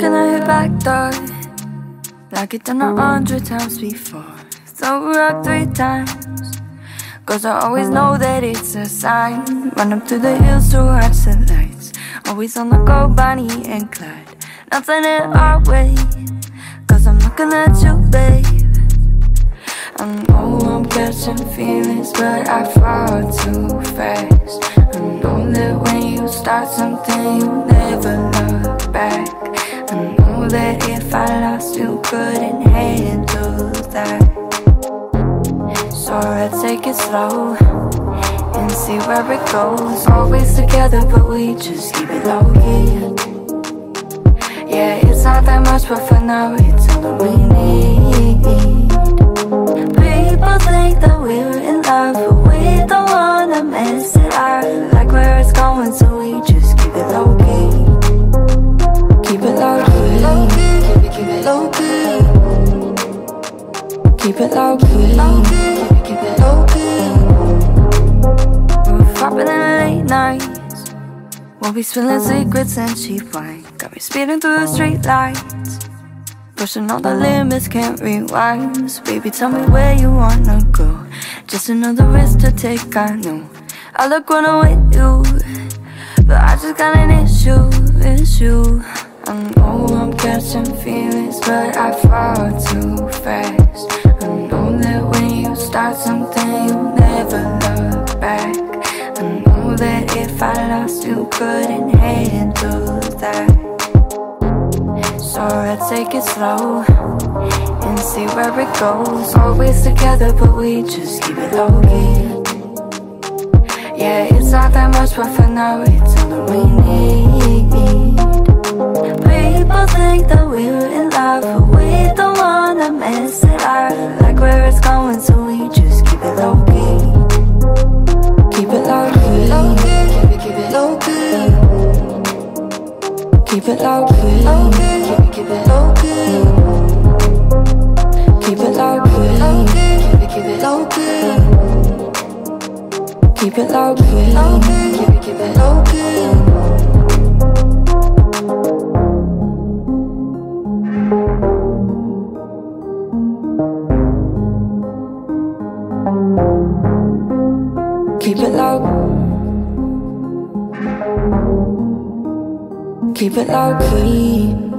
can I hit back door? Like it done a hundred times before. Throw rock three times. Cause I always know that it's a sign. Run up to the hills to watch the lights. Always on the go, Bonnie and Clyde. Nothing in our way. Cause I'm looking at you, babe. I know I'm catching feelings, but I fall too fast. I know that when you start something, you never look back. That if I lost, you couldn't handle that. So I take it slow and see where it goes. Always together, but we just keep it low key. Yeah, it's not that much, but for now, it's all we We'll be spilling secrets and cheap wine. Got me speeding through the street lights. Pushing all the limits, can't rewind So baby, tell me where you wanna go Just another risk to take, I know I look when I'm with you But I just got an issue, issue I know I'm catching feelings But I fall too fast start something you'll never look back I know that if I lost you Couldn't handle that so I take it slow and see where it goes. Always together, but we just keep it low key. Yeah, it's not that much, but for now, it's all that we need. Keep it, low. Keep it low. Keep it, low. Keep it low. Keep it, keep. Keep it low. Keep it low key.